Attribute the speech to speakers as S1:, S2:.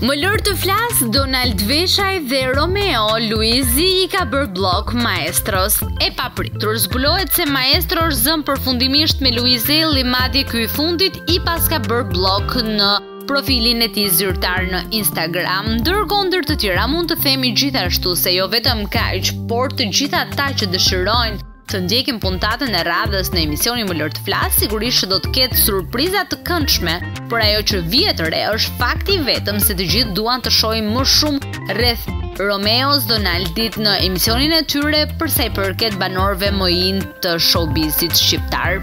S1: Më lër të flas, Donald Veshaj dhe Romeo, Luizi i ka bërë bllok maestros. E papritur, zbulohet se maestro është zënë përfundimisht me Luiz Ejllin, madje ky i fundit i paska bërë bllok në... profilin e tij zyrtar në Instagram, ndërkohë ndër të tjera mund të themi gjithashtu se jo vetëm kaq, por të gjithë ata që dëshirojnë të ndjekin puntatën e radhës në emisionin Më lër të flas, sigurisht që do të ketë surpriza të këndshme. Por ajo që vihet re është fakti vetëm se të gjithë duan të shohin më shumë rreth Romeos Donaldit në emisionin e tyre për sa i përket banorëve më in të showbizit shqiptar.